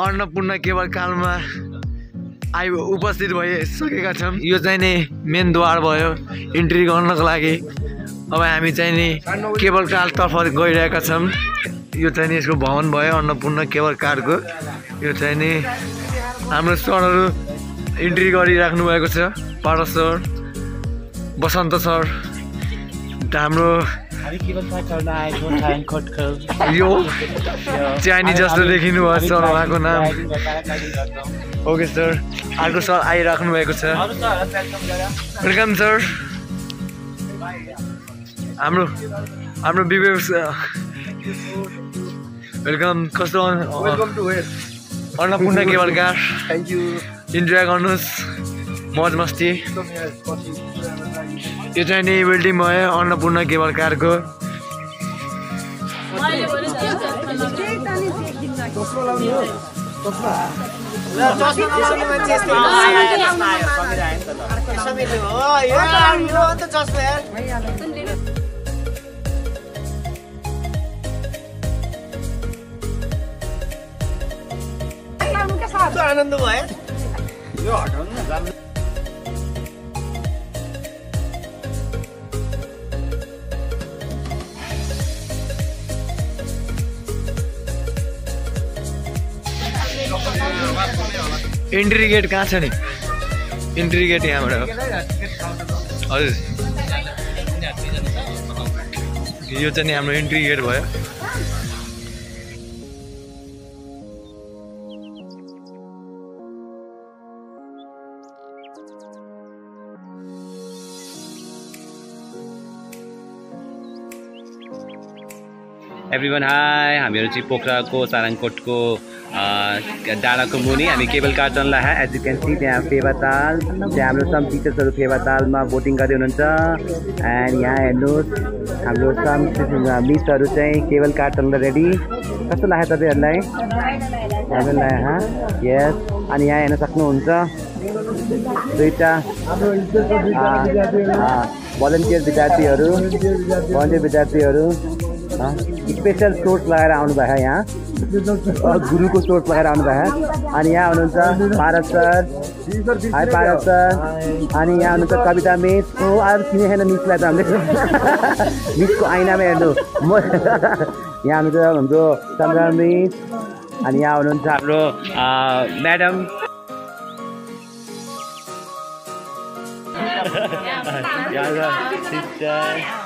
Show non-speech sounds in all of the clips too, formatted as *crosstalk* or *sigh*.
अन्नपूर्ण केवल कालमा आइ उपस्थित भइसकेका छौँ। यो चाहिँ नि मेन द्वार भयो इन्ट्री गर्नको लागि। अब हामी चाहिँ नि केवल कालतर्फ गइरहेका छौँ। यो चाहिँ नि यसको भवन भयो अन्नपूर्ण केवल कारको यो चाहिँ नि हाम्रो सरहरू इन्ट्री गरिराख्नु भएको छ। पारस सर बसन्त सर हाम्रो यो चाइनी जस्तो देखिनु भयो सर उहाँको नाम ओके सर अर्को सर आइराख्नु भएको छ वेलकम सर हाम्रो हाम्रो विवेक वेलकम कस्तो वेलकम टु वेट Annapurna cable car thank you enjoy गर्नुहोस् मौज मस्ती। यो चाहिँ नि बिल्डिङ भयो अन्नपूर्ण केवल कारको आनन्द भयो इन्ट्री गेट कहाँ छ नि? इन्ट्री गेट यहाँबाट हजुर। यो चाहिँ हाम्रो इन्ट्री गेट भयो। एभ्री वान हाई हामीहरू चाहिँ पोखराको सारङकोटको डाँडाको मुनि। हामी केबल कार चल्ला एज यु क्यान सी त्यहाँ फेवाताल त्यहाँ हाम्रो सम टिचर्सहरू फेवातालमा बोटिङ गर्दै हुनुहुन्छ। एन्ड यहाँ हेर्नुहोस् हाम्रो सम मिसहरू चाहिँ केबल कार चल्न रेडी कस्तो लाग्यो तपाईँहरूलाई? लाग्यो यस अनि यहाँ हेर्न सक्नुहुन्छ दुईवटा भलन्टियर विद्यार्थीहरू भलन्टियर विद्यार्थीहरू। स्पेसल सोर्स लगाएर आउनुभयो यहाँ। गुरुको सोर्स लगाएर आउनुभयो अनि यहाँ हुनुहुन्छ Bharat sir. Hi Bharat sir. अनि यहाँ हुनुहुन्छ कविता मिस। ओ अरू चिने छैन मिसलाई त हामीले? *laughs* मिसको ऐनामा हेर्नु। म *laughs* यहाँ हुनुहुन्छ हाम्रो चन्द्र मिस। अनि यहाँ हुनुहुन्छ हाम्रो म्याडम।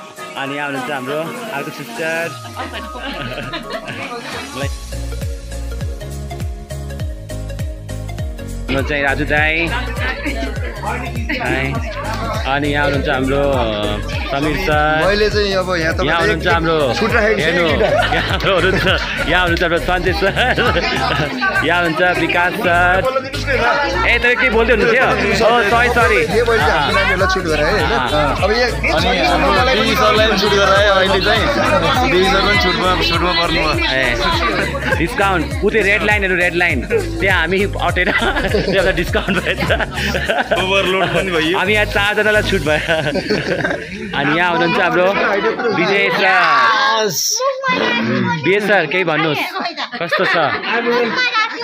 *laughs* अनि यहाँ हुनुहुन्छ हाम्रो अर्को सिस्टर। *laughs* म चाहिँ राजु दाई। अनि यहाँ हुनुहुन्छ हाम्रो समीर सर मैले चाहिँ अब यहाँ यहाँ हुनुहुन्छ हाम्रो हेर्नु यहाँ हुनुहुन्छ यहाँ हुनुहुन्छ हाम्रो सन्जय सर यहाँ हुनुहुन्छ विकास सर ए तपाईँ के बोल्दै हुनुहुन्थ्यो सरी सरी डिस्काउन्ट उतै रेड लाइनहरू रेड लाइन त्यहाँ हामी अटेर त्यहाँ डिस्काउन्ट भएछ ओभरलोड पनि भयो। हामी यहाँ चारजनालाई छुट भयो। अनि यहाँ हुनुहुन्छ हाम्रो विजय सर। विजय सर केही भन्नुहोस्। कस्तो छ?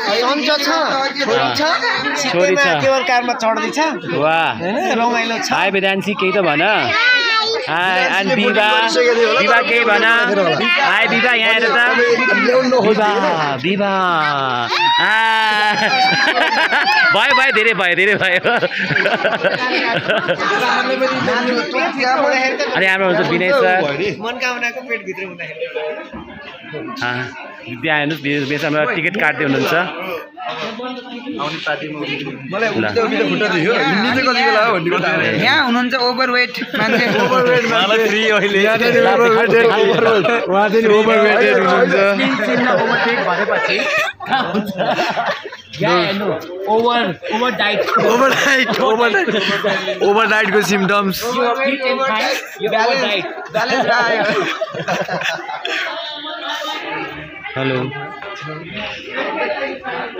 सन्च छ छोरी छ। छोरी छ। केवल कारमा चढ्दैछ। वाह। रमाइलो छ। हाई वेदान्सी केही त भन। केही भन बिबा यहाँ हेर त भयो भयो धेरै भयो धेरै भयो अनि हाम्रो हुन्छ विनय सर मनकामनाको पेटभित्र हुँदाखेरि त्यहाँ हेर्नुहोस् बेसमा टिकट काट्दै हुनुहुन्छ। यहाँ हुनुहुन्छ ओभर ओभरनाइट ओभर ओभरनाइटको सिम्टम्स हेलो।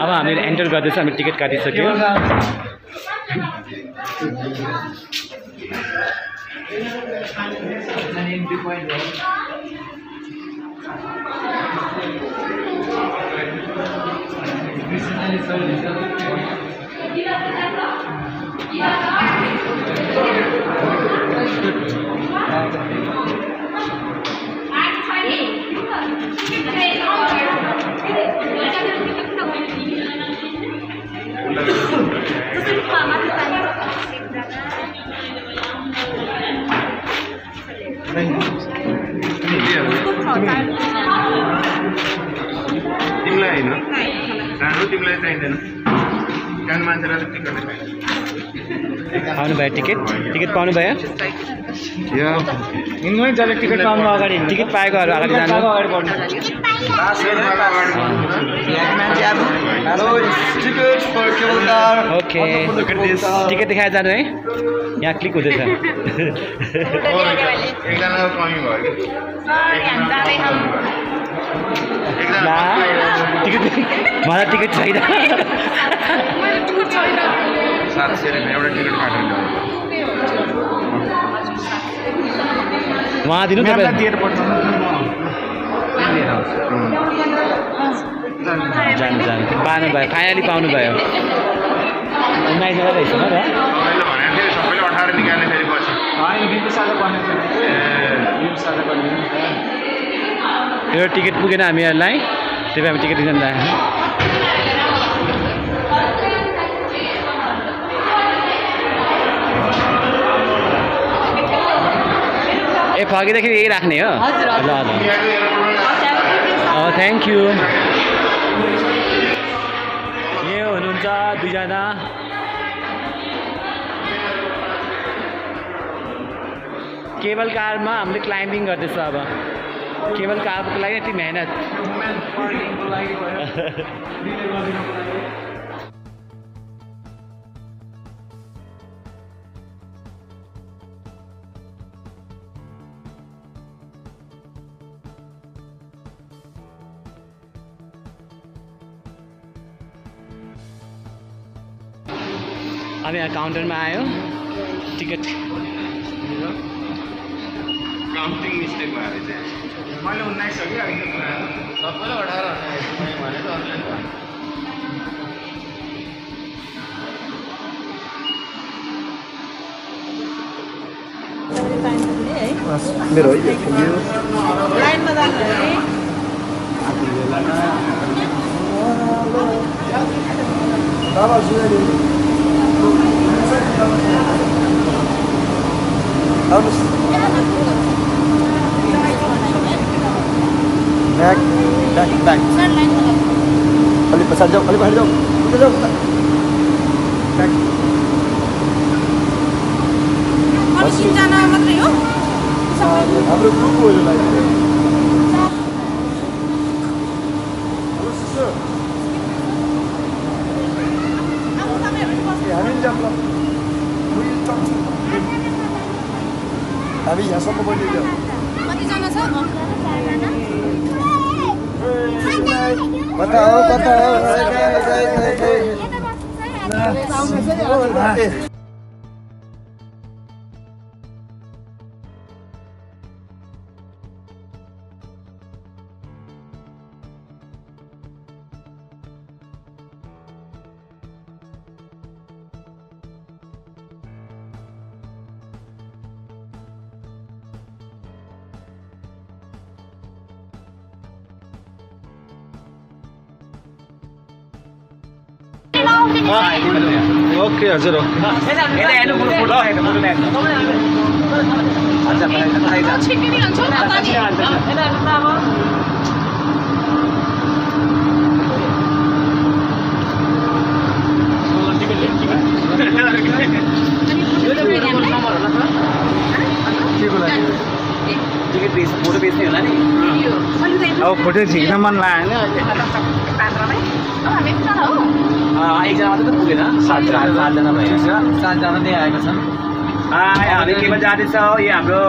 अब हामीले एन्टर गर्दैछ हामी टिकट काटिसक्यौँ। तिमीलाई होइन सानो तिमीलाई चाहिँदैन सानो मान्छेलाई त टिकटै चाहिन्छ पाउनु भयो टिकट टिकट पाउनु भयो यो हिँड्नु जसले टिकट पाउनु अगाडि टिकट पाएकोहरू अगाडि जानु अगाडि बढ्नु ओके टिकट देखाएर जानु है। यहाँ क्लिक हुँदैछ। टिकट मलाई टिकट छैन। सात सय रुपियाँ एउटा टिकट काटेर उहाँ दिनु जानु जानु। पाउनु भयो फाइनली पाउनु भयो उन्नाइसजना रहेछ र अठार निकाल्ने फेरि पछि। यो टिकट पुगेन हामीहरूलाई त्यही भएर हामी टिकट दिन जाँदा ए फर्किँदाखेरि यही राख्ने हो? ल ल। थ्याङ्क यू यो हुनुहुन्छ दुईजना? केबल कारमा हामीले क्लाइम्बिङ गर्दैछ अब। केबल कारको लागि यति मेहनत। अब यहाँ काउन्टरमा आयो। टिकट काउन्टिङ मिस्टेक भएर चाहिँ। मैले उन्नाइस हो कि सबैलाई अठार भनेको अरूले मेरो लाइनमा जानु है ब्याक ब्याक ब्याक अलिक पछाडि जाऊ अलिक बाहिर जाऊ उता जाऊ उता ब्याक अनि तिनजना मात्रै हो हाम्रो ग्रुप हो यो लाइन अब तपाईँहरू पनि बस्नु हामी पनि जाऊँ ल हामी यहाँसम्म बनियो कतिजना छ कता हो कता हो ओके हजुर बेच फोटो बेच्ने होला नि अब फोटो झिक्न मन लाग्यो होइन एकजना मात्रै त पुगेन। सातजना सातजना भयो सातजना नै आएको छन्। हामी केबल जाँदैछौँ यो हाम्रो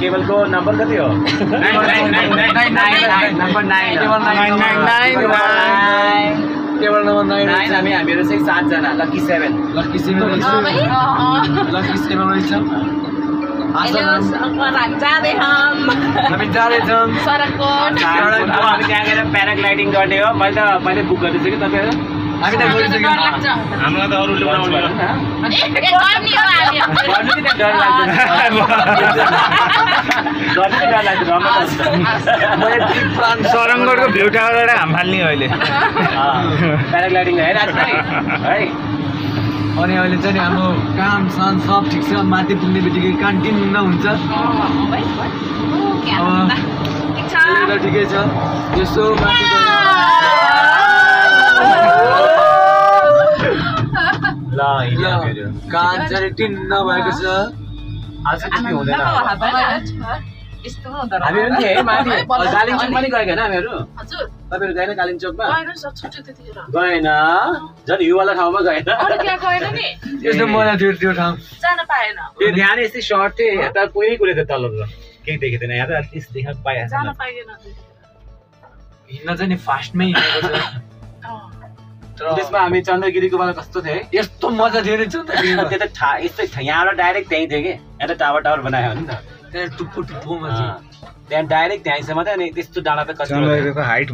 केबलको नम्बर कति हो? Table number nine. नाइन। हामी हामीहरू चाहिँ सातजना। लक्की सेभेन लक्की सेभेन रहेछ। लक्की सेभेन रहेछ। हामी जाँदैछौँ हामी त्यहाँ गएर प्याराग्लाइडिङ गर्ने हो। मैले त मैले बुक गर्दैछु कि तपाईँहरू? हामी त गइसक्यौँ हामीलाई त अरूले बनाउने हो। गर्नु कि त्यहाँ डर लाग्दैन। *laughs* गर्नु कि डर लाग्दैन। *laughs* रमाइलो हुन्छ सरङ्गरको भ्यू टावरबाट हाम फाल्ने अहिले। *laughs* प्याराग्लाइडिङ है। अनि अहिले चाहिँ नि हाम्रो काम सान सब ठिक छ माथि पुग्ने बित्तिकै क्यान्टिन न हुन्छ ठिकै छ यसो कान चाहिँ टिन्न भएको छ आज त्यति हुँदैन हामीहरू पनि थियौँ है माथि। *laughs* कालिम्पोङ पनि गएको होइन हामीहरू? तपाईँहरू गएन कालिम्पोङमा गएन झन् हिउँवाला ठाउँमा गएन? यस्तो मजा थियो त्यो ठाउँ। जान पाएन। त्यो ध्यान यस्तै सर्ट थियो यता कोही कुरो थियो तल त केही देखेको थिएन यहाँ त त्यस्तो देखा पाइहाल्छ हिँड्न चाहिँ नि फास्टमै हिँडेको छ। तर त्यसमा हामी चन्द्रगिरीको बेला कस्तो थियो है? यस्तो मजा थियो नि त्यो त ठा यस्तै यहाँबाट डाइरेक्ट त्यहीँ थियो कि। यहाँ त टावर टावर बनायो नि त। त्यहाँ टुप्पो टुप्पोमा। त्यहाँ डाइरेक्ट त्यहीँसम्म थियो अनि त्यस्तो डाँडा त कति हाइट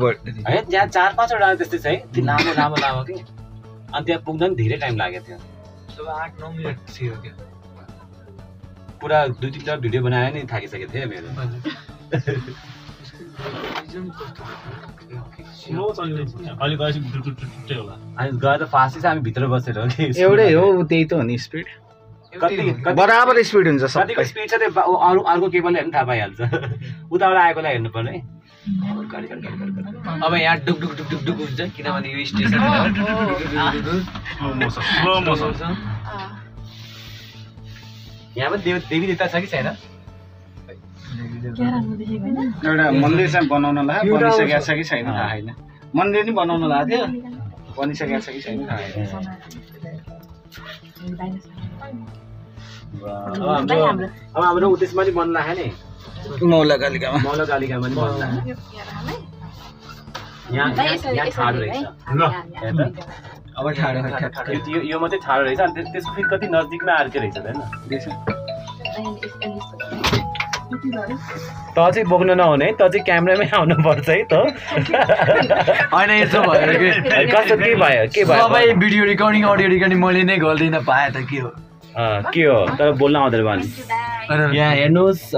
है त्यहाँ चार पाँचवटा डाँडा त्यस्तै छ है। त्यो लामो *laughs* लामो लामो कि? अनि त्यहाँ पुग्दा पनि धेरै टाइम लागेको थियो आठ नौ मिनट थियो क्या? पुरा दुई तिनवटा भिडियो बनाएर नि थाकिसकेको थिएँ मेरो। अनि गएर त फास्टै छ हामी भित्र बसेर एउटै हो त्यही त हो नि स्पिड। कति बराबर स्पिड हुन्छ कतिको स्पिड छ त्यो अरू अर्को केबलले हेर्नु थाहा पाइहाल्छ। उताबाट आएकोलाई हेर्नु पर्ने अब यहाँ डुक डुक डुक डुक डुक हुन्छ किनभने यो स्टेसन यहाँ पनि देव देवी देवता छ कि छैन? एउटा मन्दिर चाहिँ बनाउन लाग्यो बनिसकेको छ कि छैन थाहा छैन। मन्दिर नि बनाउन लाग्यो थियो बनिसकेको छ कि छैन थाहा छैन। अब हाम्रो अब हाम्रो उदेशमा पनि बन्द लाग्यो नि। मौला कालिकामा मौला कालिकामा पनि बन्द लाग्यो यहाँ यहाँ- यहाँ ठाडो रहेछ। हेर त। अब ठाडो यो- यो- यो मात्रै ठाडो रहेछ अनि त्यस- त्यसको फेरि कति नजिकमा अर्कै रहेछ त होइन? त चाहिँ बोक्न नहुने है त चाहिँ क्यामेरामै आउनु पर्छ है त। होइन यस्तो भयो कि? कस्तो के भयो? के भयो? सबै भिडियो रेकर्डिङ अडियो रेकर्डिङ मैले नै गर्दिनँ पाएँ त के हो? के हो तर बोल्न आउँदैन भने यहाँ हेर्नुहोस्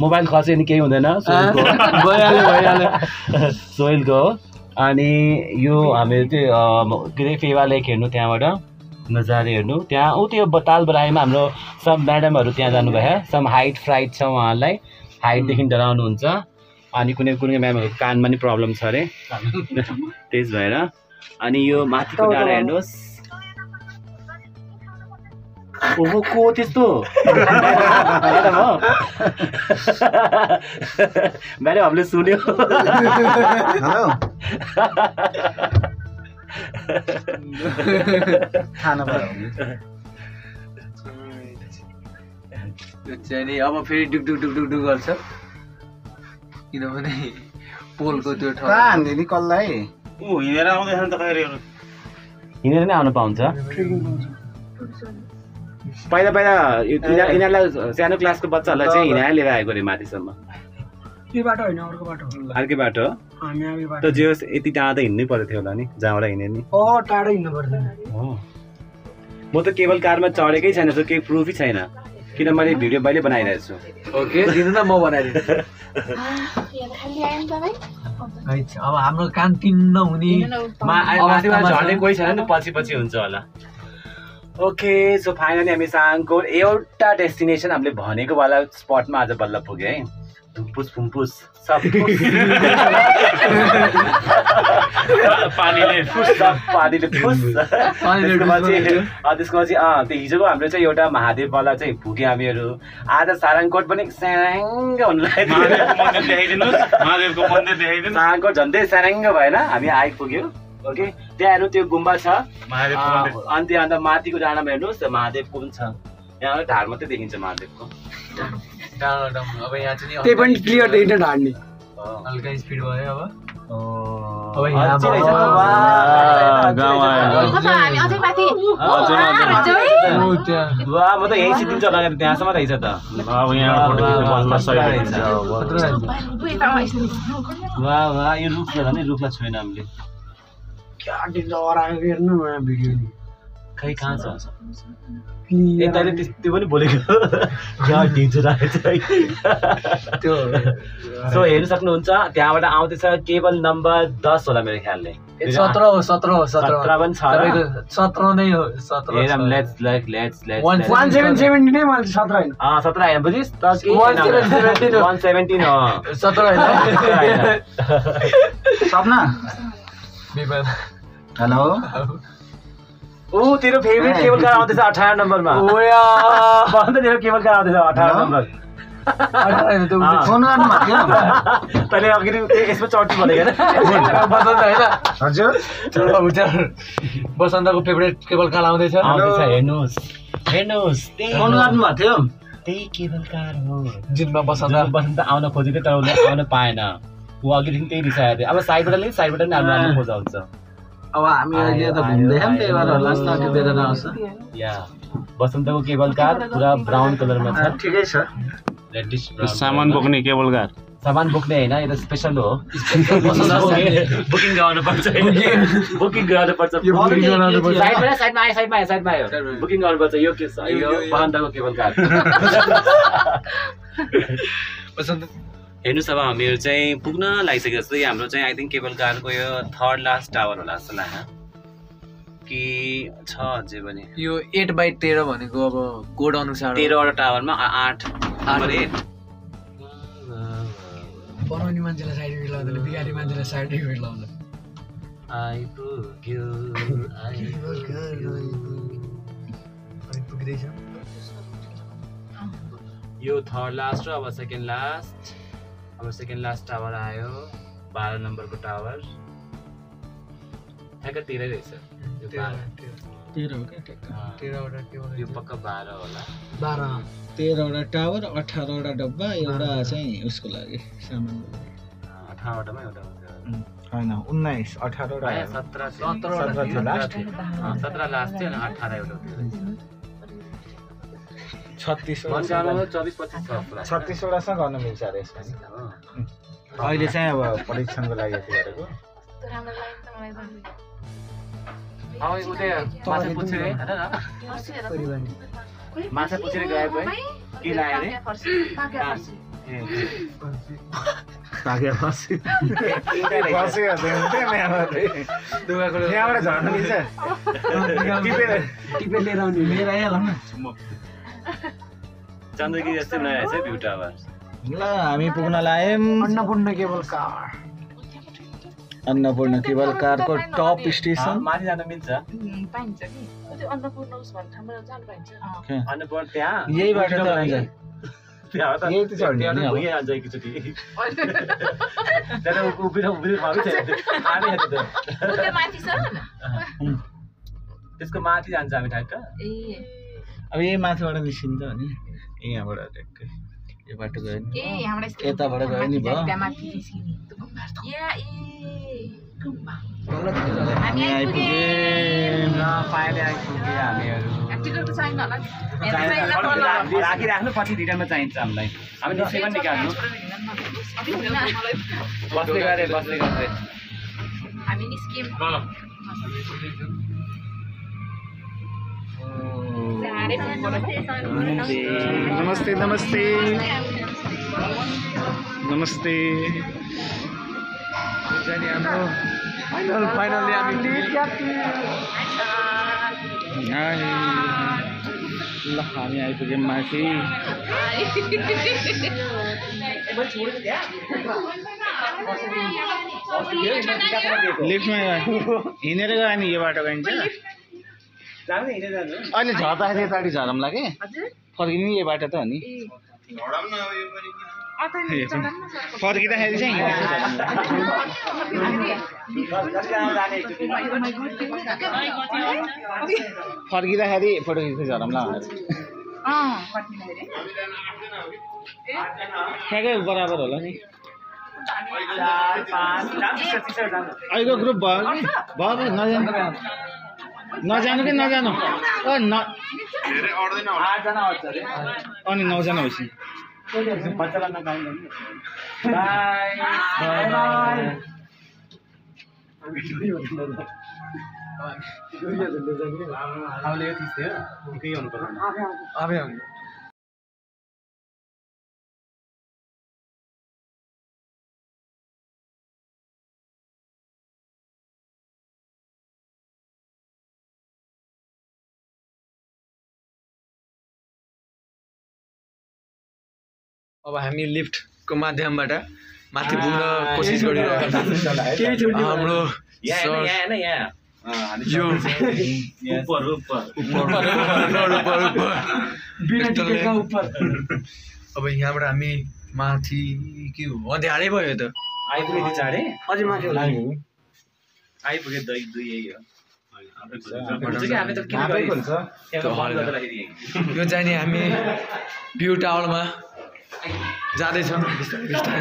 मोबाइल खर्च नि केही हुँदैन सोइलको भइहाल्यो भइहाल्यो सोइलको हो अनि यो हामीहरू चाहिँ के अरे फेवा लेक हेर्नु त्यहाँबाट नजारे हेर्नु त्यहाँ ऊ त्यो ताल बराईमा हाम्रो सब म्याडमहरू त्यहाँ जानुभयो सम हाइट फ्राइट छ उहाँहरूलाई हाइटदेखि डराउनुहुन्छ अनि कुनै कुनै म्यामहरूको कानमा नि प्रब्लम छ अरे त्यस भएर अनि यो माथिको डाँडा हेर्नुहोस् ओहो को त्यस्तो म्याडम हामीले सुन्यो नि अब फेरि डुक डुक डुक डुक डुक गर्छ। किनभने पोलको त्यो हान्दियो नि कसलाई? ऊ हिँडेर आउँदैछ नि त कहिले हिँडेर नै आउनु पाउँछ। पहिला पहिला यिनीहरूलाई सानो क्लासको बच्चाहरूलाई चाहिँ हिँडाएर लिएर आएको अरे माथिसम्म। यो बाटो होइन अर्को बाटो अर्कै बाटो हामी अब यो त बाटो। जे होस् यति टाढा त हिँड्नै पर्यो थियो होला नि? जहाँबाट हिँड्ने नि? ओ टाढो हिँड्नु पर्दैन हो म त केवल कारमा चढेकै छैन सो केही प्रुफै छैन। किन मैले भिडियो मैले बनाइरहेको छु। ओके दिनु न म बनाइदिन्छु। अब हाम्रो कान तिन्न हुने। कोही छैन नि पछि पछि हुन्छ होला। ओके सो फाइनली हामी साङको एउटा डेस्टिनेसन हामीले भनेको वाला स्पटमा आज बल्ल पुग्यो है। फुम्पुस फुम्पुस सब पानीले सब पानीले फुस। पानीले त्यसको पछि डुब्यो। अँ, त्यो हिजोको हाम्रो चाहिँ एउटा महादेववाला चाहिँ पुग्यो हामीहरू। आज सारङकोट पनि स्याङ्ग हुनु लाग्यो। महादेवको मन्दिर देखाइदिनुहोस्। महादेवको मन्दिर देखाइदिनु सारङकोट झन्डै स्याङ्ग भएन हामी आइपुग्यो। ओके? त्यहाँ हेर्नु त्यो गुम्बा छ। अनि त्यो अन्त माथिको डाँडामा हेर्नुहोस् महादेवको पनि छ। यहाँ ढाड मात्रै देखिन्छ महादेवको। अब यहाँ चाहिँ नि त्यही पनि क्लियर देखिन्छ ढाड्ने हल्का स्पिड भयो अब। त्यहाँ। म त यहीँ सिद्धिन्छ होला त्यहाँसम्म रहेछ त। वाह वाह यो रुख छ रुखलाई छोएन हामीले। क्या डेन्जर आएको हेर्नु न यहाँ भिडियो नि खै कहाँ छ ए क्लियर तैँले त्यस- त्यो पनि बोलेको क्या डेन्जर आएछ त्यो सो हेर्नु सक्नुहुन्छ त्यहाँबाट आउँदैछ केवल नम्बर दस होला मेरो ख्यालले। सत्र हो सत्र हो सत्र पनि छ सत्र नै हो सत्र वान सेभेन सेभेन्टी नै मैले सत्र होइन अँ सत्र होइन बुझिस्। वान सेभेन्टिन हो सत्र होइन। सपना? हेलो? ऊ तेरो फेभरेट केबल कार आउँदैछ अठार नम्बरमा। ओया भन त तेरो केबल कार आउँदैछ अठार? नम्बर। तैँले अघि यसमा चढ्छु भनेको होइन बसन्त होइन। हजुर। बसन्तको फेभरेट केबल कार आउँदैछ। आउँदैछ हेर्नुहोस्। हेर्नुहोस् त्यही फोन गर्नुभएको थियो। त्यही केबल कार हो। जिनमा बसन्त। बसन्त आउन खोजेको तर उसले आउन पाएन। ऊ अघिदेखि त्यही रिसाएको थियो। अब साइडबाट लिन्छ साइडबाट पनि हाम्रो राम्रो खोजा हुन्छ अब हामी अहिले त घुम्दैछौँ त्यही भएर होला जस्तो त्यो बेला आउँछ। या। बसन्तको केबल कार पुरा ब्राउन कलरमा छ। ठिकै छ। सामान बोक्ने केबल कार। सामान बोक्ने होइन यो त स्पेसल हो। बुकिङ गर्नुपर्छ बुकिङ गर्नुपर्छ यो booking गर्नुपर्छ। साइडमा साइडमा आयो साइडमा आयो साइडमा आयो। बुकिङ गर्नुपर्छ यो के छ? यो। बसन्तको केबल कार। *laughs* *laughs* बसन्त हेर्नुहोस् अब हामीहरू चाहिँ पुग्न लागिसक्यो जस्तो हाम्रो चाहिँ आई थिङ्क केबल कारको यो थर्ड लास्ट टावर होला जस्तो लाग्यो कि छ अझै पनि। यो एट बाई तेह्र भनेको अब कोड अनुसार। तेह्रवटा टावरमा आठ नम्बर एट। बनाउने मान्छेलाई साइड इफेक्ट लाउँदैन बिगारी मान्छेलाई साइड इफेक्ट लाउँदैन। आइपुग्यो पुग्दैछ यो थर्ड लास्ट र अब सेकेन्ड लास्ट। अब सेकेन्ड लास्ट टावर आयो बाह्र नम्बरको टावर। ठ्याक्क तेह्रै रहेछ। यो पक्का बाह्र होला। बाह्र। तेह्रवटा टावर अठारवटा डब्बा एउटा चाहिँ उसको लागि सामान। अँ, अठारवटामा एउटा हुन्छ। होइन उन्नाइस अठारवटा। सत्र सत्र थियो। लास्ट सत्र लास्ट थियो अनि अठार एउटा छत्तिसवटासँग गर्न मिल्छ अरे यसमा हो। अहिले चाहिँ अब परीक्षणको लागि गरेको। माछा पुछेर के लाग्यो अरे? यहाँबाट झर्नु मिल्छ। टिपेर टिपेर लिएर आउने। लिएर आइहालौँ न चन्द्रगिरी जस्तै छ भ्यू टावर ल हामी पुग्न लाग्यौँ Annapurna cable car Annapurna cable कारको टप स्टेसन माथि जान मिल्छ पाइन्छ कि अन्नपूर्ण उस भन्ने ठाउँमा जानु पाइन्छ अन्नपूर्ण त्यहाँ यही बाटो त्यसको माथि जान्छ हामी ठ्याक्क अब यही माथिबाट निस्किन्छ नि यहाँबाट ट्याक्कै यो बाटो गयो नि। ए यहाँबाट यताबाट गयो नि भयो हामी आइपुग्यौँ हामीहरू। राखिराख्नु पछि रिटर्नमा चाहिन्छ हामीलाई। हामी निस्के पनि निकाल्नु। बस्दै गरे बस्दै गर्दै हामी निस्क्यौँ नमस्ते नमस्ते नमस्ते हाम्रो फाइनल फाइनली हामी। ल हामी आइपुग्यौँ माथि लिफ्टमा हिँडेर गयो नि यो बाटो गइन्छ जानु अहिले झर्दाखेरि यतापट्टि झरौँला कि फर्किनु नि यो बाटो त हो नि। फर्किँदाखेरि चाहिँ फर्किँदाखेरि फ़ोटो खिच्दै झरौँला ठ्याक्कै बराबर होला नि। अहिलेको ग्रुप भयो। कि भयो भयो नजानु नजानु कि नजानु? ओ न अनि नौजना भएपछि बच्चालाई नपाइँदैन अब हामी लिफ्टको माध्यमबाट माथि पुग्न कोसिस गरिरहेका छौँ। हाम्रो यहाँ सर। हेर्न, यहाँ हेर्न, यहाँ। अँ, हामी यो ऊपर ऊपर ऊपर ऊपर ऊपर ऊपर अब यहाँबाट हामी माथि के हो? अँध्यारै भयो त। आइपुगे त्यो चाँडै? अझै माथि होला। आइपुगे दुई दुई यही हो। यो चाहिँ नि हामी भ्यू टावरमा जाँदैछौँ बिस्तारै बिस्तारै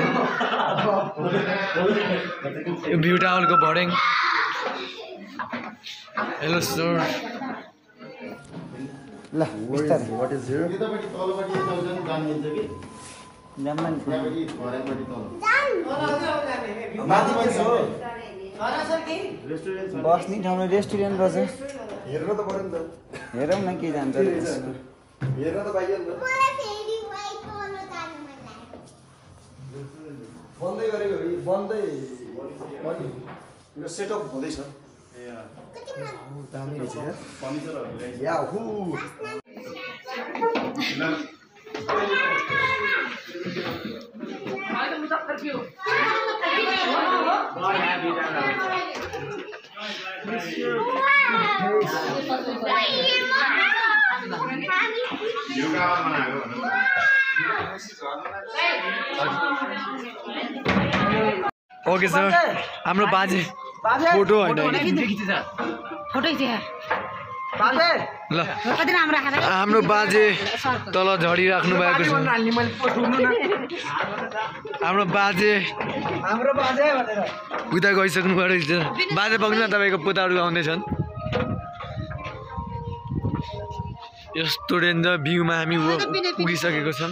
यो भ्यू टावरको भर्डिङ हेलो सर। ल बस्ने ठाउँमा रेस्टुरेन्ट रहेछ हेर्नु त पऱ्यो नि त। हेरौँ न के जान्छ हेर्न त पाइयो नि त बन्दै गरेको हो, यो बन्दै यो सेटअप हुँदैछ। याहू ओके सर हाम्रो बाजे फोटो होइन होइन। फोटो खिचेर ल। कति राम्रो राखेर? हाम्रो बाजे तल झरिराख्नु भएको छ। हाम्रो बाजे। हाम्रो बाजे भनेर। उता गइसक्नु भएको छ बाजे बग्नु तपाईँको पुताहरू आउँदैछन्। यस्तो डेन्जर भ्यूमा हामी उ- पुगिसकेको छौँ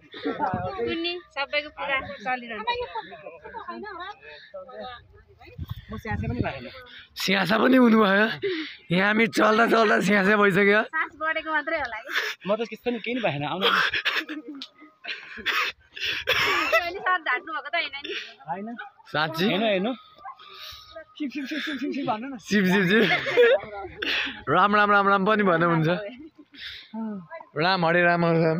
खोज्दैन सबैको पुरा चलिरहन्छ। स्यासे पनि भएन। स्यासा पनि हुनुभयो। यहाँ हामी चल्दा चल्दा स्यासा भइसक्यो। सास बढेको मात्रै होला कि म त त्यस्तो नि केही भएन आउनु। साँच्ची? हेर्नु हेर्नु राम राम राम राम पनि भन्नु हुन्छ राम हरे राम राम।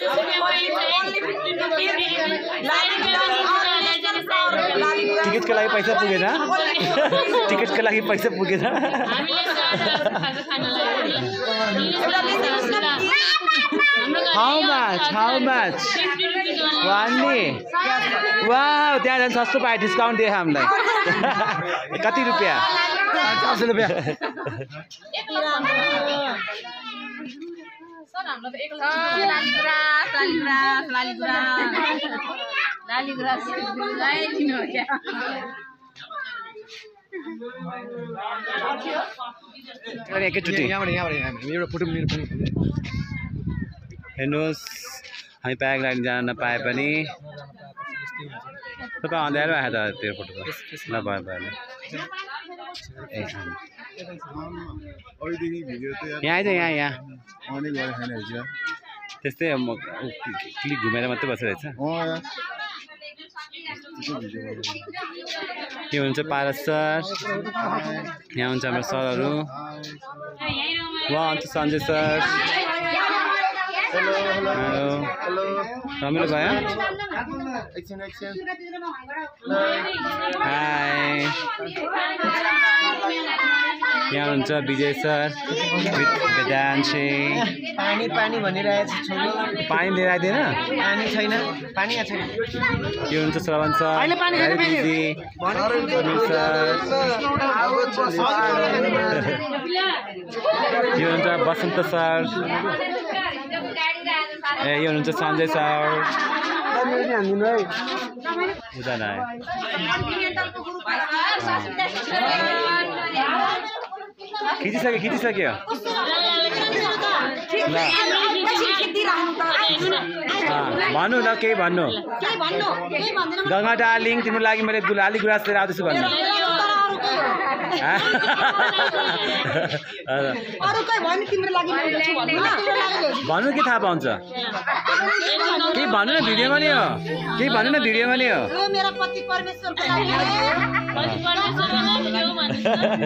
बाटोमा छ कि विनेश विनेश बाटोबाट हिँड्नु लाग्यो कि टिकटको लागि पैसा पुगेन टिकटको लागि पैसा पुगेन हाउ मच हाउ मच वान्नी वा त्यहाँ झन् सस्तो पायो डिस्काउन्ट दियो हामीलाई कति रुपियाँ? चार सय रुपियाँ। लालीगुराँस लालीगुराँस लालीगुराँस लालीगुराँस लगाइदिनु हो क्या अनि एकैचोटि यहाँबाट यहाँबाट यहाँ हामी एउटा फोटो पनि लिनु पनि हेर्नुहोस् हामी प्याराग्लाइडिङ जान नपाए पनि तपाईँ अँध्यारो आयो त त्यो फोटो त ल भयो भयो ल। ए, यहाँ आइज यहाँ यहाँ। त्यस्तै म क्लिक घुमेर मात्रै बसेर रहेछ। यो हुन्छ पारस सर? यहाँ हुन्छ हाम्रो सरहरू। उहाँ हुन्छ सञ्जय सर। रमाइलो भयो हाई यहाँ हुनुहुन्छ विजय सर वेदान्से पानी पानी भनिरहेको छ छोरी पानी लिएर आइदिएन पानी छैन पानी यहाँ छैन यो हुन्छ श्रवण सर यो हुन्छ बसन्त सर ए यो हुनुहुन्छ सञ्जय सर। खिचिसक्यो खिचिसक्यो। ल। भन्नु ल केही भन्नु। गङ्गा डार्लिङ तिम्रो लागि मैले गुलाली गुराँस लिएर आउँदैछु भन्नु। भन्नु के थाहा पाउँछ? केही भन्नु न भिडियोमा नि हो। केही भन्नु न भिडियोमा नि हो। मेरा पति परमेश्वरको लागि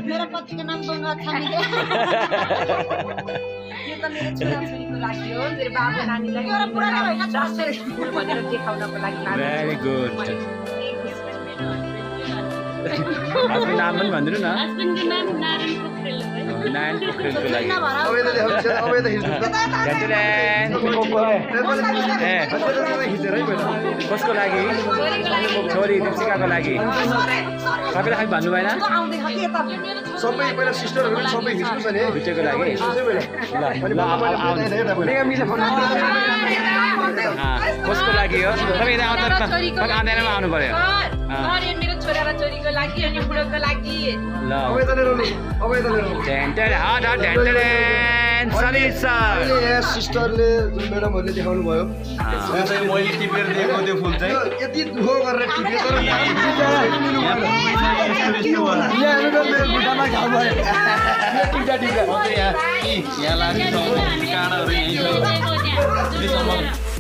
मेरो पतिको नाम गङ्गा छामीले यो त मेरो छोराछोरीको लागि हो। मेरो बाबु नानीलाई मेरो पुरानो होइन छोराछोरी स्कुल भनेर देखाउनको लागि भेरी गुड आफ्नो नाम पनि भनिदिनु न नारायण पोखरेलको लागि झन्डुल्यान। ए कसको लागि छोरी दिप्सिकाको लागि सबैलाई खै भन्नु भएन आउँदै के त सबै पहिला सिस्टरहरू सबै छ नि लागि कसको लागि हो तपाईँ यता आउनु पऱ्यो छोरा र छोरीको लागि अनि बुढोको लागि ल सिस्टरले जुन म्याडमहरूले देखाउनु भयो मैले टिपेर दिएको त्यो फुल चाहिँ यति दुःख गरेर टिपे तर यहाँ हेर्नु त मेरो खुट्टामा घाउ यहाँ टिप्दा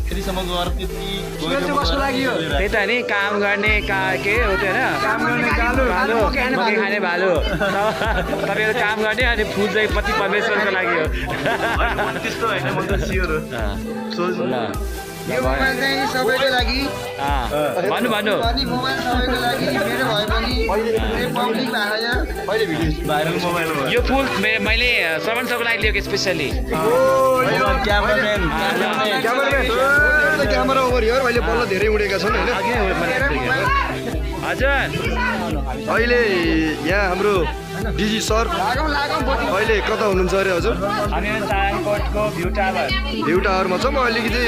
कसको लागि हो त्यही त नि काम गर्ने का के हो त्यो होइन? काम गर्ने कालो भालु मकै खाने भालु। तपाईँहरू काम गर्ने अनि फुल चाहिँ पति परमेश्वरको लागि हो। त्यस्तो होइन म त सियर हो। ल। यो मोबाइल चाहिँ सबैको लागि। अँ, भन्नु भन्नु। अनि मोबाइल सबैको लागि मेरो भए पनि पब्लिक भएको यहाँ अहिले भिडियो भाइरल मोबाइल भयो? यो फुल मे- मैले श्रवण सरको लागि लिएको specially cameraman camera over here अहिले बल्ल धेरै उडेका छन् होइन? हजुर। अहिले यहाँ हाम्रो डिजी सर अहिले कता हुनुहुन्छ अरे हजुर? हामी सारङकोटको भ्यू टावर। भ्यू टावरमा छ। म अलिकति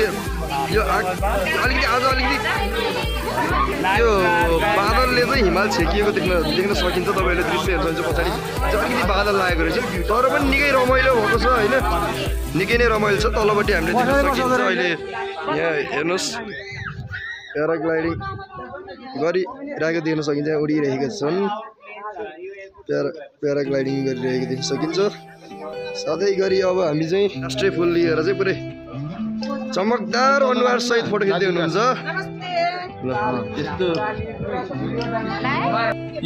यो अलिकति आज अलिकति यो बादलले चाहिँ हिमाल छेकिएको देख्न देख्न सकिन्छ तपाईँले दृश्य हेर्नुहुन्छ पछाडि। अलिकति बादल लागेको रहेछ। तर पनि निकै रमाइलो भएको छ होइन? निकै नै रमाइलो छ। तलपट्टि हामीले देख्न सकिन्छ अहिले। यहाँ हेर्नुहोस्। प्याराग्लाइडिङ गरिरहेको देख्न सकिन्छ। उडिरहेका छन्। प्यारा प्याराग्लाइडिङ गरिरहेको देख्न सकिन्छ। साथै गरी अब हामी चाहिँ राष्ट्रिय फुल लिएर चाहिँ पुरै चमकदार अनुहार सहित फोटो खिच्दै हुनुहुन्छ।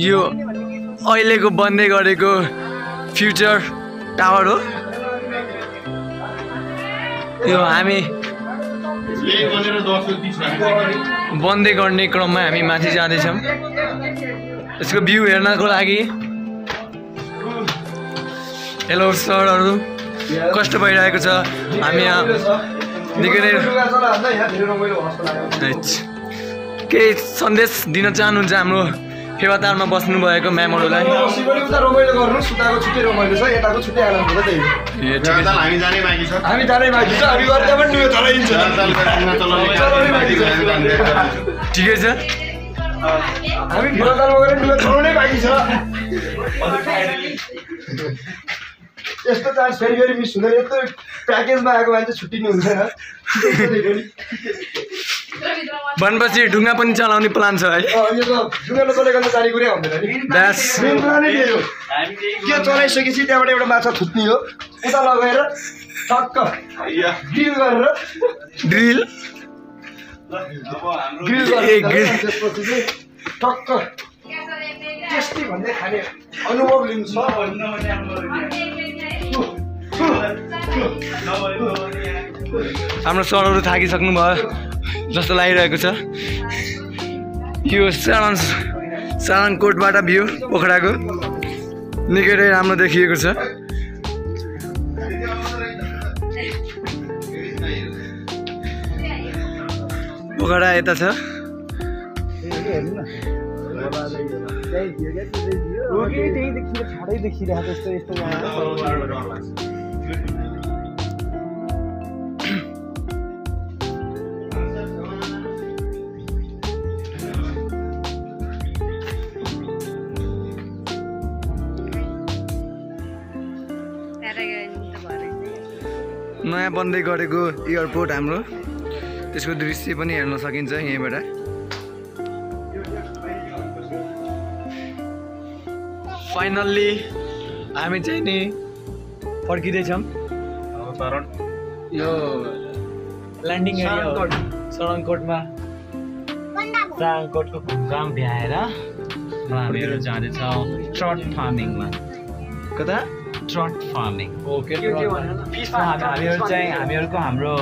यो अहिलेको बन्दै गरेको फ्युचर टावर हो। यो हामी बन्दै गर्ने क्रममा हामी माथि जाँदैछौँ। यसको भ्यू हेर्नको लागि। हेलो सरहरू। कष्ट भइरहेको छ। हामी यहाँ निकै नै। केही सन्देश दिन चाहनुहुन्छ हाम्रो फेवातारमा बस्नुभएको म्यामहरूलाई रमाइलो गर्नु सुताको छुट्टै रमाइलो छ यताको छुट्टै आनन्द छ त्यही हामी जाने बाँकी छ हामी जानै बाँकी छ हामी गर्दा पनि डुबे चलाइन्छ ठिकै छ हामी यस्तो चान्स फेरि फेरि मिस हुँदैन यस्तो प्याकेजमा आएको मान्छे छुट्टिनु हुँदैन भनेपछि ढुङ्गा पनि चलाउने प्लान छ है अँ, यो त ढुङ्गा नचलेको त चारी कुरै आउँदैन त्यो चलाइसकेपछि त्यहाँबाट एउटा माछा थुत्ने हो उता लगाएर ठक्क ड्रिल गरेर ड्रिल ग्रिल ए, गरेर टक्क टेस्टी भन्दै खाने अनुभव लिन्छ। हाम्रो सरहरू थाकिसक्नु भयो जस्तो लागिरहेको छ। यो सालन सालनकोटबाट भ्यू पोखराको। निकै नै राम्रो देखिएको छ। पोखरा यता छ। छाडै देखिरहेको जस्तो यस्तो नयाँ बन्दै गरेको एयरपोर्ट हाम्रो। त्यसको दृश्य पनि हेर्न सकिन्छ यहीँबाट। फाइनल्ली हामी चाहिँ नि फर्किँदैछौँ। यो ल्यान्डिङ एरिया सरणकोटमा साङकोटको घुमघाम भ्याएर हामीहरू जाँदैछौँ ट्रट फार्मिङमा कता? ट्रट फार्मिङ ओके हामीहरू चाहिँ हामीहरूको हाम्रो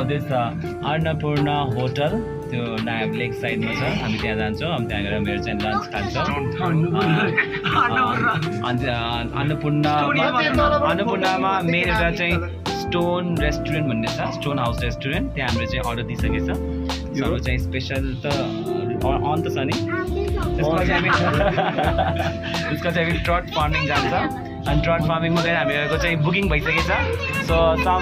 अन्नपूर्ण होटल। त्यो नायब लेक साइडमा छ। हामी त्यहाँ जान्छौँ अनि त्यहाँ गएर मेरो चाहिँ लन्च खान्छौँ। अन्त अन्नपूर्ण अन्नपूर्णमा मेन एउटा चाहिँ स्टोन रेस्टुरेन्ट भन्ने छ स्टोन हाउस रेस्टुरेन्ट। त्यहाँ हामीले चाहिँ अर्डर दिइसकेको छ So, हाम्रो चाहिँ स्पेसल त अन त छ नि। त्यसमा चाहिँ हामी त्यसको चाहिँ हामी ट्रट *laughs* फार्मिङ जान्छ। अनि ट्रट फार्मिङमा गएर हामीहरूको चाहिँ बुकिङ भइसकेको छ? So some.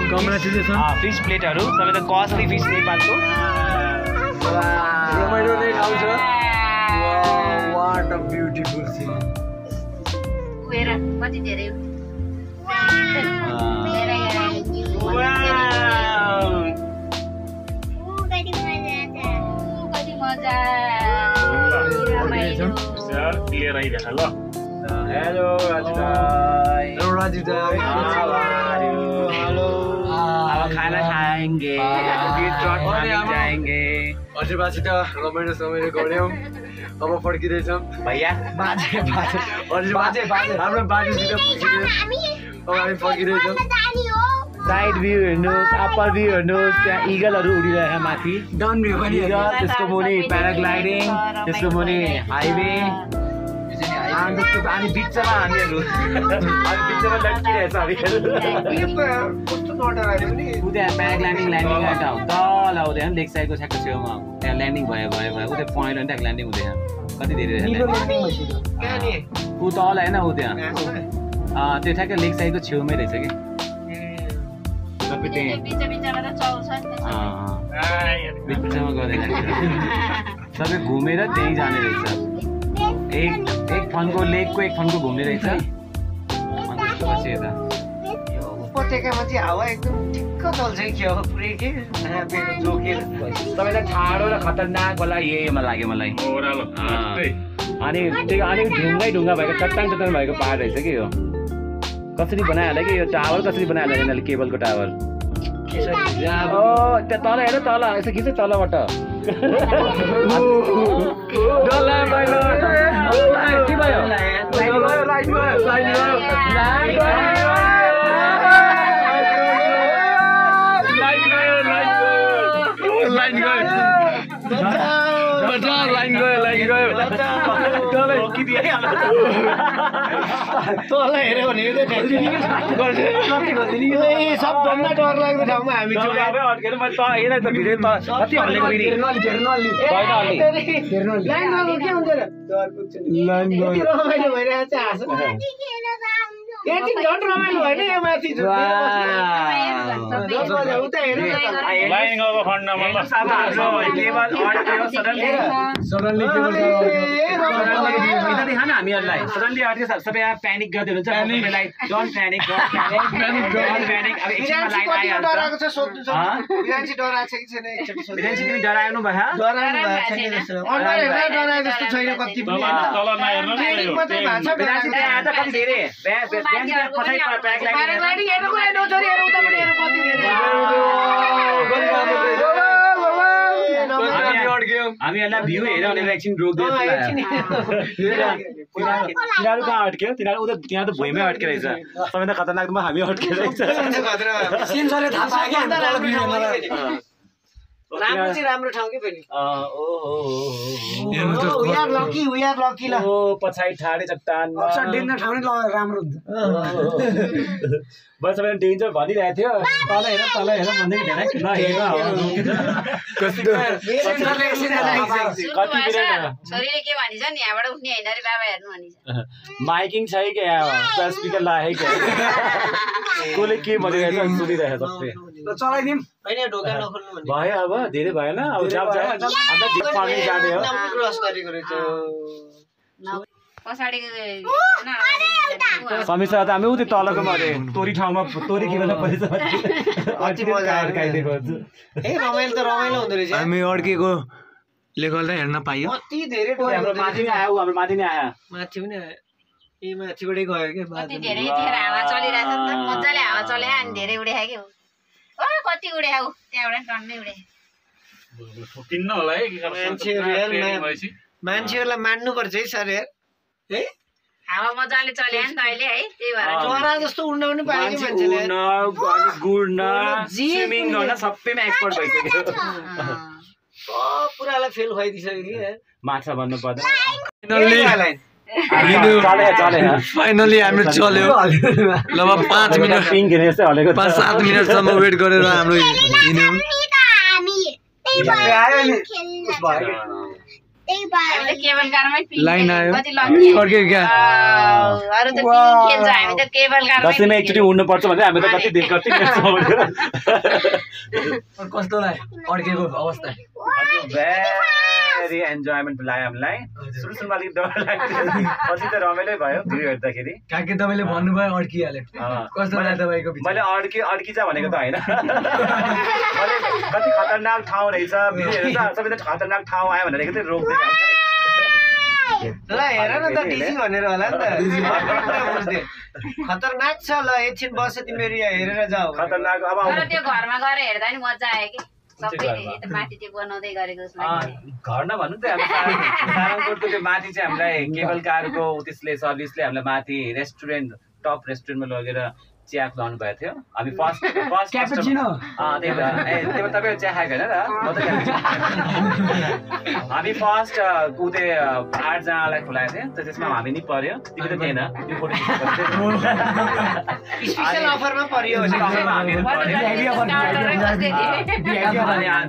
फिस प्लेटहरू सबैभन्दा कस्टली फिस नेपालको रमाइलो नै ठाउँ छ वाट अ ब्युटिफुल सिन हेर कति धेरै कति मजा रमाइलो क्लियर आइदिएछ ल हेलो राजु दाई हेलो राजु दाई हेलो अब खाना खाएंगे फिर ट्रट फार्मिङ जाएंगे हजुरबासित रमाइलो समाइलो गऱ्यौँ। अब फर्किँदैछौँ। भैया बाजे बाजे। हजुर बाजे बाजे। हाम्रो बाजेसित फर्किँदै अब हामी फर्किँदैछौँ। साइड भ्यू हेर्नुहोस् अप्पर भ्यू हेर्नुहोस् त्यहाँ इगलहरू उडिरहेको माथि। डाउन भ्यू पनि त्यसको मुनि प्याराग्लाइडिङ त्यसको मुनि हाइवे। अनि त्यसको अनि बिचमा हामीहरू अनि बिचमा लड्किरहेछ हामीहरू ऊ त्यहाँ प्याराग्लाइडिङ ल्यान्डिङ एउटा तल हुँदैन लेक साइडको ठ्याक्क छेउमा त्यहाँ ल्यान्डिङ भयो भयो भयो. त्यहाँ पॉइन्ट अनि ट्याक ल्यान्डिङ हुँदैन कति धेरै रहेछ ऊ तल होइन ऊ त्यहाँ त्यो ठ्याक्कै लेक साइडको छेउमै रहेछ कि सबै त्यहीँ बिच बिचमा त. चल्छ नि त। अँ, अँ। बिचमा गर्दैन सबै घुमेर त्यहीँ जाने रहेछ एक एक फनको लेकको एक फनको घुम्ने रहेछ। त्यसपछि यता उपत्यकामा चाहिँ हावा एकदम ठिक्क चल्छ कि हो पुरै के? जोकेर। सबैलाई ठाडो र खतरनाक वाला यहीमा लाग्यो मलाई। अनि त्यो अलिक ढुङ्गै ढुङ्गा भएको चट्टान चट्टान भएको पहाड रहेछ कि यो। कसरी बनाइहाल्यो कि यो टावर? कसरी बनाइहाल्यो यिनीहरूले केबलको टावर? तल हेर तल यसो खिच्छ तलबाट। के भयो लाइन गयो *laughs* लाइन गयो तल हेऱ्यो भने यो चाहिँ सबभन्दा डर लाग्दो ठाउँमा हामी छौँ। कति हल्लेको फेरि? लाइन गएको के हुन्छ र? यति रमाइलो भइरहेको लाइन अब खण्डमा हामीहरूलाई सडनली अड्क्यो सबै यहाँ प्यानिक गर्दै हुन्छ लाइक डोन्ट प्यानिक प्यानिक अब एकछिनमा लाइन आइहाल्छ विधानसी तिमी डराउनु भयो जस्तो छैन कति धेरै हामीहरूलाई भ्यू। हेऱ्यो भनेर एकछिन रोक्दै *laughs* *laughs* तिनीहरू कहाँ अड्क्यो? तिनीहरू उता त्यहाँ त भुइँमै अड्के रहेछ। सबैभन्दा खतरनाकमा हामी अड्के *laughs* राम्रो चाहिँ राम्रो ठाउँ कि फेरि अँ, ओ, ओ, ओ, ओ, ओ। We are lucky we are lucky ल। ओ पछाडि ठाडे अक्सर डेन्जर ठाउँ नै ल- राम्रो हुन्छ। बस सबैले डेन्जर भनिरहेको थियो। तल हेर तल हेर भन्दै धेरै ल हेर सेन्सरले एकछिन थाहा पायो। कति बेर छोरीले के भनिन्छ नि? यहाँबाट उठ्ने होइन अरे बाबा हेर्नु भनिन्छ। माइकिङ छ कि क्या? स्पिकर *laughs* कसले के भनिरहेछ? सुनिरहेछ सबै। ल चलाइदिउँ। भयो अब धेरै भएन अब फार्मिङ जाने हो। समीक्षा त हामी उति तलको अरे तोरी ठाउँमा तोरी पैसा *laughs* हुँदो रहेछ। हामी अड्केकोले गर्दा हेर्न पाइयो। कति धेरै हाम्रो माथि नै आयो हाम्रो माथि नै आयो। माथि पनि आयो। ए माथिबाटै गयो क्या। धेरै हावा चलिरहेछ नि त। मजाले हावा चल्या अनि धेरै उडे कि ओ कति उडे हौ त्यहाँबाट उडे होला है मान्छेहरूलाई मान्नुपर्छ है सर यार है हावा मजाले चल्या नि त अहिले है त्यही भएर चरा जस्तो उड्न पनि पायो कि मान्छे मान्छेले उड्न अनि गुड्न जे स्विमिङ पनि गर्न सबैमा एक्सपर्ट भइसक्यो सब कुरालाई फेल खुवाइदिइसक्यो कि यार। माछा भन्नु पर्दैन फाइनल्ली हामी चल्यो। ल अब पाँच मिनट पाँच सात मिनटसम्म वेट गरेर हाम्रो हिँड्यौँ लाइन आयो क्या दसैँमा एकचोटि उड्नु भने हामी त कति दिन कति *laughs* *laughs* कस्तो लाग्यो? अड्केको अवस्था। भेरी एन्जोयमेन्ट लाग्यो हामीलाई। सुरु सुरुमा अलिक डर लाग्थ्यो। पछि त रमाइलो भयो भ्यू हेर्दाखेरि। काके तपाईँले भन्नुभयो अड्किहाल्यो। कस्तो लाग्यो तपाईँको? मैले अड्की अड्किन्छ भनेको त होइन। *laughs* मैले कति खतरनाक ठाउँ रहेछ सबैजना खतरनाक ठाउँ आयो भनेर एकैचोटि रोक्दै ल हेर न त डिसी भनेर होला नि त। खतरनाक छ ल एकछिन बस तिमीहरू यहाँ हेरेर जाऊ खतरनाक अब त्यो घरमा गएर हेर्दा नि मजा आयो कि। सबैले यता माथि त्यो बनाउँदै गरेको जस्तो अँ, लाग्यो घर नभन्नु त अब सारङकोटको त्यो माथि चाहिँ हामीलाई केबल कारको त्यसले सर्भिसले हामीलाई माथि रेस्टुरेन्ट टप रेस्टुरेन्टमा लगेर चिया खुवाउनु भएको थियो। हामी फर्स्ट फर्स्ट क्यापुचिनो? त्यही त। ए त्यो तपाईँको चिया खाएको होइन र। हामी फर्स्ट ऊ त्यो आठजनालाई खुलाएको थियो त त्यसमा हामी नि पर्यो। तिमी त थिएन। त्यो *laughs*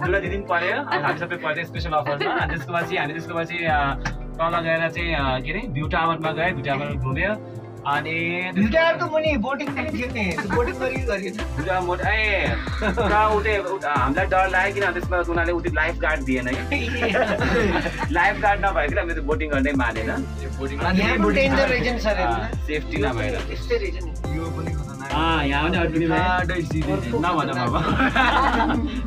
दुला दिदी पनि पर्यो। अनि हामी सबै पर्थ्यो स्पेसल अफरमा त्यसको पछि हामी त्यसको पछि तल गएर चाहिँ के अरे भ्यू टावरमा गयो भ्यू टावर घुम्यो। अनि भिटारको मुनि बोटिङ पनि थियो नि बोटिङ ए हामीलाई डर लाग्यो किन त्यसमा उनीहरूले उति लाइफ गार्ड दिएन कि? लाइफ गार्ड नभएको हामीले त्यो बोटिङ गर्नै मानेन। सेफ्टी नभएर। त्यस्तै रहेछ नि अँ, यहाँ पनि अड्किने। नभन बाबा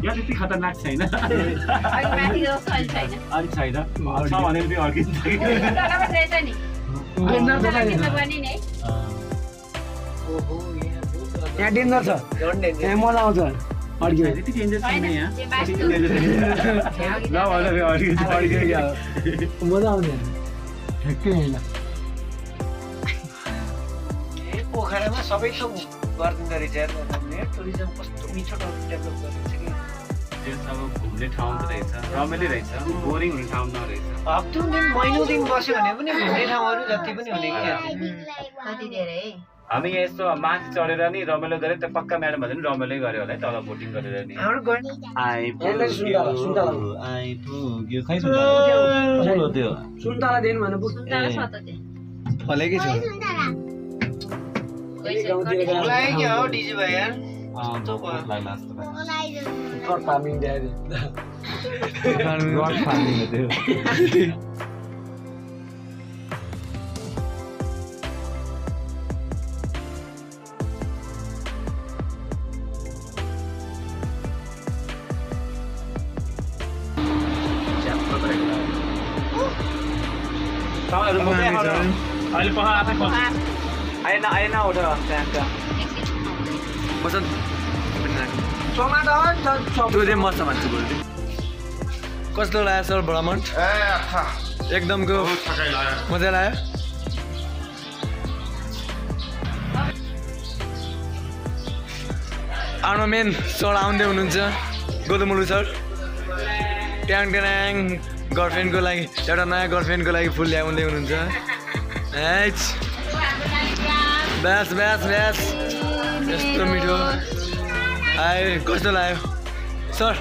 यहाँ त्यति खतरनाक छैन। अलिक छैन। अलिक छैन। छ भने पनि अड्किन्छ *laughs* है यहाँ डेन्जर छ यहाँ मजा आउँछ अड्कियो मजा आउँछ ठ्याक्कै होइन पोखरामा सबै थोक गरिदिँदो रहेछ टुरिज्म कस्तो मिठो डेभलप गरेको छ कि त्यो सब घुम्ने ठाउँ त रहेछ रमाइलो रहेछ बोरिङ हुने ठाउँ नरहेछ हप्तौँ दिन महिनौ दिन बस्यो भने पनि घुम्ने ठाउँहरू जति पनि हुने कि यहाँ चाहिँ। कति धेरै? है हामी यहाँ यस्तो माथि चढेर नि रमाइलो गरेर त्यो पक्का म्याडम भन्दा पनि रमाइलो गऱ्यो होला है तल बोटिङ गरेर नि। हाम्रो गए आइपुग्यो आइपुग्यो। खै सुन्नु त्यो। सुन्तला देन भने सुन्तला छ। त त्यहाँ फलेकै छ मलाई के हो डिजी भाइ यार फार्मिङ ड्याडी तपाईँहरू बोक्दै आउनु। अहिले पख आफै पख आएन आएन उठ त्यहाँ मान्छे कस्तो लाग्यो सर भ्रमण? एकदमको मजा लाग्यो? आफ्नो मेन सर आउँदै हुनुहुन्छ। गोदमुलु सर। ट्याङ ट्याङ गर्लफ्रेन्डको लागि एउटा नयाँ गर्लफ्रेन्डको लागि फुल ल्याउँदै हुनुहुन्छ। ब्यास ब्यास ब्यास यस्तो मिठो। आए कस्तो लाग्यो? सर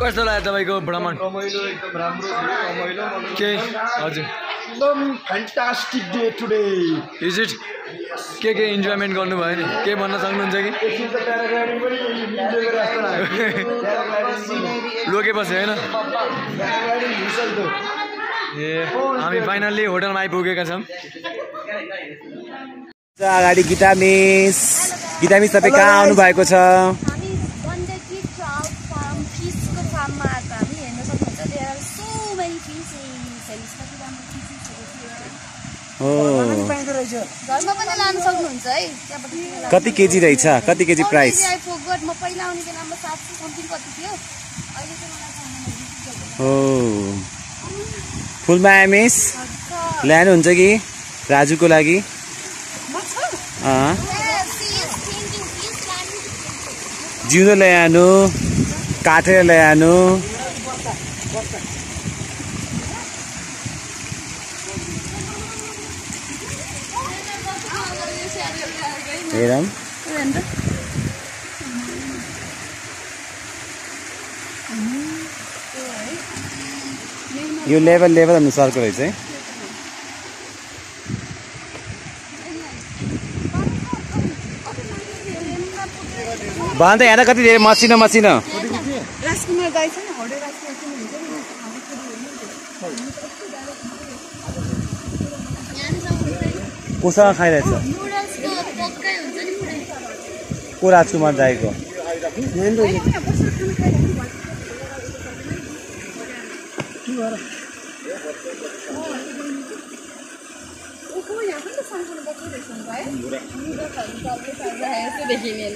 कस्तो लाग्यो तपाईँको भ्रमण? एकदम राम्रो केही हजुर। एकदम fantastic day today is it के के इन्जोयमेन्ट गर्नुभयो नि? के भन्न सक्नुहुन्छ कि? *laughs* रोकेपछि होइन? ए हामी फाइनल्ली होटलमा आइपुगेका छौँ। अगाडि गीता मिस गीता मिस तपाईँ कहाँ आउनु भएको छ हामी वन्डरकी ट्राउट फार्म फिसको फार्ममा आएको हामी हेर्न सक्नुहुन्छ there are so many fishes हेर्नुहोस् कति राम्रो फिसेसहरू हो घरमा पनि लानु सक्नुहुन्छ है त्यहाँबाट किनेर लानु कति केजी रहेछ? कति केजी। प्राइस। हो फुलमा मिस ल्यानुहुन्छ कि? राजुको लागि. जिउँदो ल्याइहाल्नु काटेर ल्याइहाल्नु हेरौँ यो लेभल लेभल अनुसारको रहेछ है त यहाँ कति धेरै मसिनो मसिनो राजकुमार दाइ चल्दै यस्तो देखिने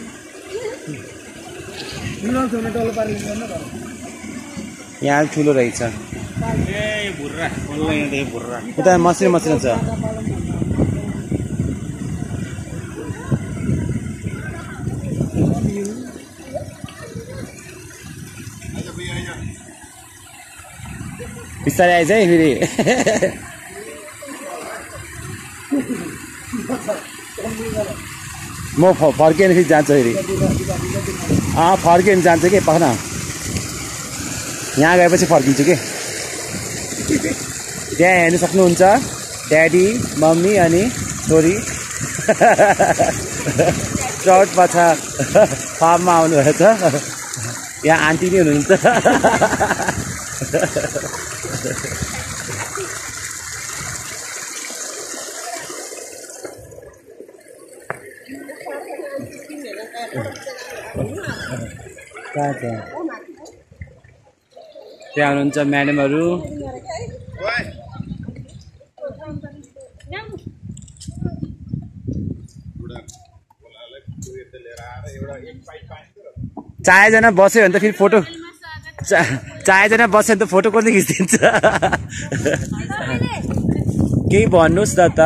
यहाँ ठुलो रहेछ। उता मसिनो मसिनो छ। आइज है फेरि। म फ फर्केँ भने फेरि जान्छु फेरि। अँ फर्केँ भने जान्छु कि? पखना यहाँ गएपछि फर्किन्छु कि? त्यहाँ हेर्नु सक्नुहुन्छ ड्याडी मम्मी अनि छोरी। ट्राउट पछा। फार्ममा आउनुभएको छ यहाँ आन्टी नै हुनुहुन्छ। त्यहाँ हुनुहुन्छ म्याडमहरू। चारजना बस्यो भने त फेरि फोटो चा चारजना बस्यो भने त फोटो कसले खिचिदिन्छ? केही भन्नुहोस् न त।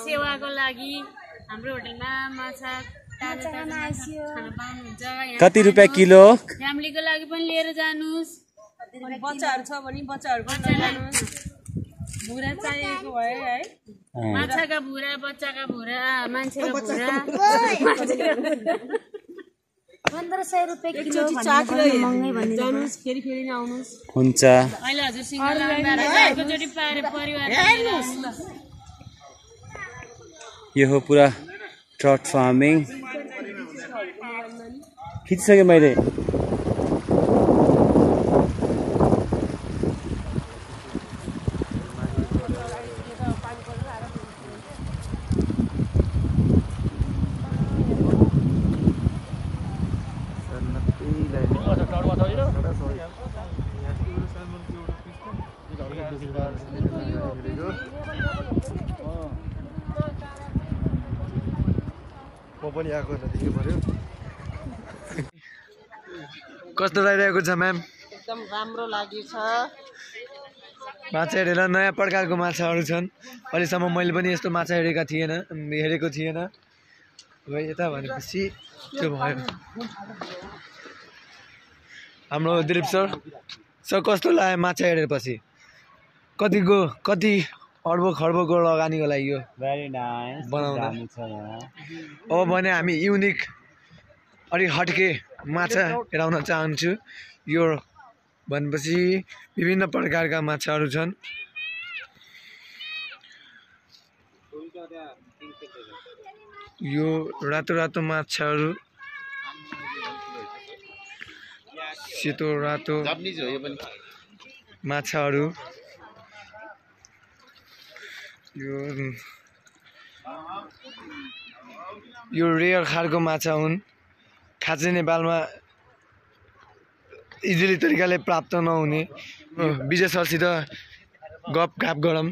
सेवाको लागि हाम्रो होटलमा माछा कति रुपियाँ किलो? फ्यामिलीको लागि पनि लिएर जानुहोस्। बच्चाहरू छ भने भुरा चाहिएको भए है। माछाका भुरा बच्चाका भुरा मान्छेको भुरा पन्ध्र सय रुपियाँ किलो एकचोटि भन्नु चाखेर भयो, महँगै भन्ने जानुहोस् फेरि फेरि नै आउनुहोस् हुन्छ अहिले हजुर सिङ्गल एकचोटि पारे परिवार यो हो पुरा ट्रट फार्मिङ खिचिसकेँ मैले म पनि आएको नदेखि पऱ्यो कस्तो लागिरहेको छ म्याम एकदम राम्रो लागेछ माछा हेरेर नयाँ प्रकारको माछाहरू छन्। अहिलेसम्म मैले पनि यस्तो माछा हेरेका थिएन हेरेको थिएन। अब यता भनेपछि त्यो भयो। हाम्रो दिलीप सर सर कस्तो लाग्यो माछा हेरेपछि? कतिको कति अर्ब खर्बको लगानीको लागि यो बनाउँदा। अब भने हामी युनिक अलिक हट्के माछा हेराउन चाहन्छु। यो भनेपछि विभिन्न प्रकारका माछाहरू छन्। यो रातो रातो माछाहरू। सेतो रातो माछाहरू। यो यो रेयर खालको माछा हुन्। खाँचै नेपालमा इजिली तरिकाले प्राप्त नहुने। विजय सरसित गफ गाफ गरौँ।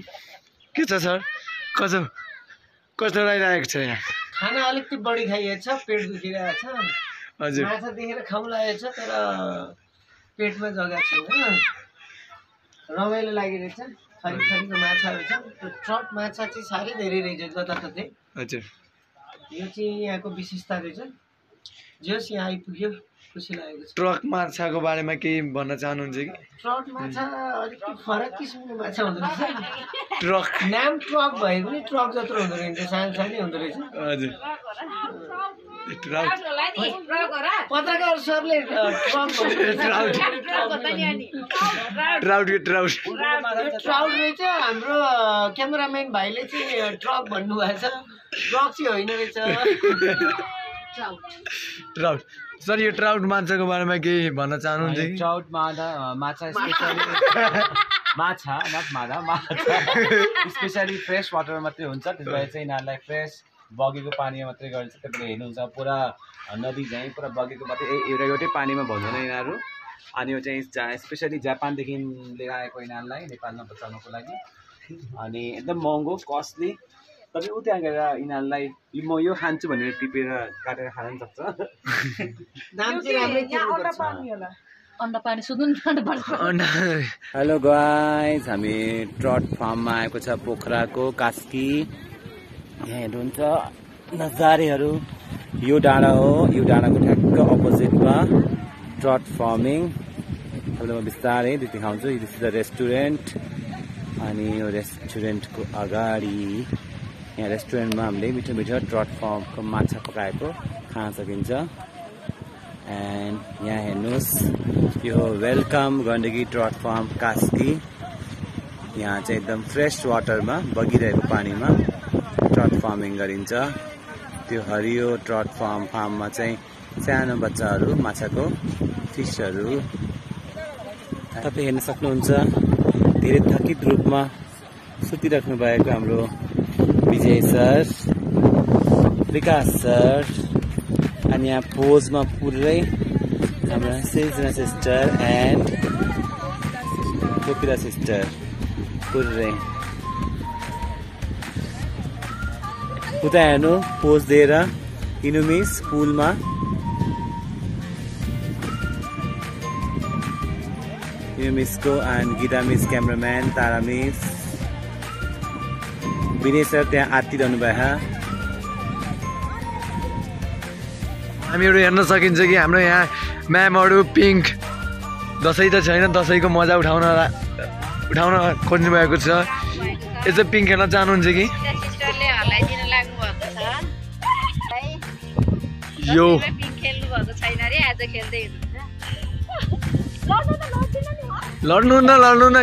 के छ सर? कस्तो कस्तो लागिरहेको छ यहाँ? खाना अलिकति बढी खाइएको छ पेट दुखिरहेको छ। हजुर। माछा देखेर खाउँ लागेको छ तर पेटमा जग्गा छैन। रमाइलो लागिरहेछ। थरी थरीको माछाहरू छ। त्यो ट्रट माछा चाहिँ साह्रै धेरै रहेछ जताततै। हजुर। यो चाहिँ यहाँको विशेषता रहेछ जस यहाँ आइपुग्यो खुसी लागेको छ। ट्रक माछाको बारेमा केही भन्न चाहनुहुन्छ कि? ट्रट माछा अलिकति फरक किसिमको माछा हुँदो रहेछ। ट्रक। नाम ट्रक भए पनि ट्रक जत्रो हुँदो रहेछ सानो सानै हुँदो रहेछ। हजुर। पत्रकार सरले ट्रक ट्राउट ट्राउट रहेछ हाम्रो क्यामेराम्यान भाइले चाहिँ ट्रक भन्नुभएको छ। ट्रक चाहिँ होइन रहेछ। ट्राउट सर यो ट्राउट माछाको बारेमा केही भन्न चाहनुहुन्छ कि? ट्राउट माछा *laughs* माछा स्पेसली माछा नट माछा माछा। स्पेसली फ्रेस वाटर मात्रै हुन्छ त्यस भएर चाहिँ यिनीहरूलाई फ्रेस बगेको पानीमा मात्रै गरिन्छ तपाईँले हेर्नुहुन्छ पुरा नदी झैँ पुरा बगेको मात्रै। ए- एउटा एउटै पानीमा भन्दैन यिनीहरू। अनि यो चाहिँ जा स्पेसली जापानदेखि लिएर आएको यिनीहरूलाई नेपालमा बचाउनको लागि। अनि एकदम महँगो कस्टली। तपाईँ उ त्यहाँ गएर यिनीहरूलाई यो म यो खान्छु भनेर टिपेर काटेर खान पनि सक्छ। *laughs* नाम चाहिँ राम्रै तिर्नुपर्छ। अन्डा पानी सुध्नु नि अन्डा। हेलो गाइज हामी ट्रट फार्ममा आएको छ पोखराको कास्की। यहाँ हेर्नुहुन्छ नजारेहरू। यो डाँडा हो यो डाँडाको ठ्याक्क अपोजिटमा ट्रट फार्मिङ। तपाईँलाई म बिस्तारै देखाउँछु दिस इज द रेस्टुरेन्ट अनि यो रेस्टुरेन्टको अगाडि यहाँ रेस्टुरेन्टमा हामीले मिठो मिठो ट्रट फार्मको माछा पकाएको खान सकिन्छ। एन्ड यहाँ हेर्नुहोस् यो welcome Gandaki trout farm Kaski. यहाँ चाहिँ एकदम फ्रेस वाटरमा बगिरहेको पानीमा ट्रट फार्मिङ गरिन्छ। त्यो हरियो ट्रट फार्म फार्ममा चाहिँ सानो बच्चाहरू माछाको फिसहरू तपाईँ हेर्न सक्नुहुन्छ। धेरै थकित रूपमा सुतिराख्नु भएको हाम्रो विजय सर विकास सर अनि यहाँ पोजमा पुरै हाम्रो सिजना सिस्टर एन्ड कोपिला सिस्टर पुरै उता हेर्नु पोज दिएर इनुमिस पुलमा इनुमिसको and Gita miss cameraman Tara miss Vinay sir त्यहाँ आत्तिरहनु भयो हामीहरू हेर्न सकिन्छ कि हाम्रो यहाँ म्यामहरू पिङ्क। दसैँ त छैन दसैँको मजा उठाउन उठाउन खोज्नु भएको छ। यसो पिङ्क हेर्न चाहनुहुन्छ कि? सिस्टरले हल्लाइदिन लाग्नु भएको छ है यो। पिङ खेल्नु भएको छैन अरे आज खेल्दै हुनुहुन्छ लड्नु त लड्दिन नि लड्नु न